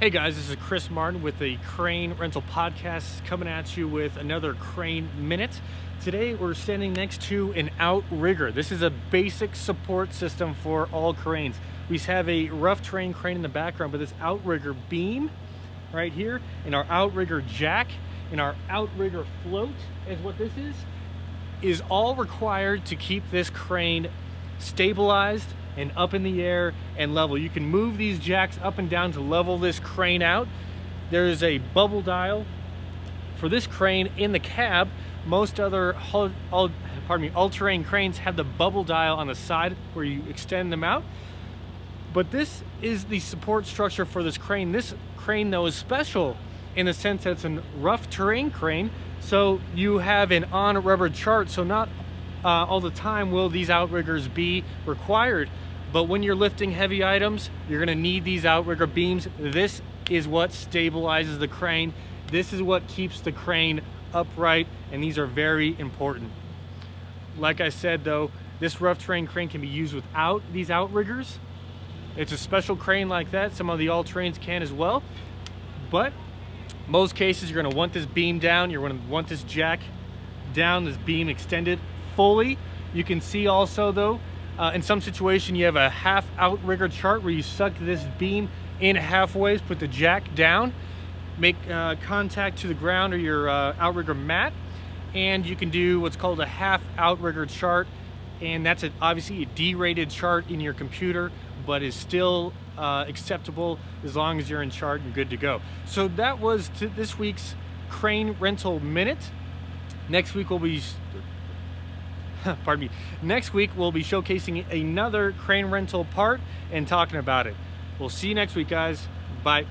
Hey guys, this is Chris Martin with the Crane Rental Podcast coming at you with another Crane Minute. Today we're standing next to an outrigger. This is a basic support system for all cranes. We have a rough terrain crane in the background, but this outrigger beam right here and our outrigger jack and our outrigger float is what this is, is all required to keep this crane stabilized and up in the air and level. You can move these jacks up and down to level this crane out. There is a bubble dial for this crane in the cab. Most other all, all, pardon me, all-terrain cranes have the bubble dial on the side where you extend them out. But this is the support structure for this crane. This crane though is special in the sense that it's a rough terrain crane. So you have an on rubber chart. So not uh, all the time will these outriggers be required. But when you're lifting heavy items, you're gonna need these outrigger beams. This is what stabilizes the crane. This is what keeps the crane upright, and these are very important. Like I said though, this rough terrain crane can be used without these outriggers. It's a special crane like that. Some of the all-terrains can as well. But most cases, you're gonna want this beam down. You're gonna want this jack down, this beam extended fully. You can see also though, uh, in some situation, you have a half outrigger chart where you suck this beam in halfways, put the jack down, make uh, contact to the ground or your uh, outrigger mat, and you can do what's called a half outrigger chart, and that's a, obviously a derated chart in your computer, but is still uh, acceptable as long as you're in chart and good to go. So that was this week's Crane Rental Minute. Next week we'll be pardon me, next week we'll be showcasing another crane rental part and talking about it. We'll see you next week, guys. Bye.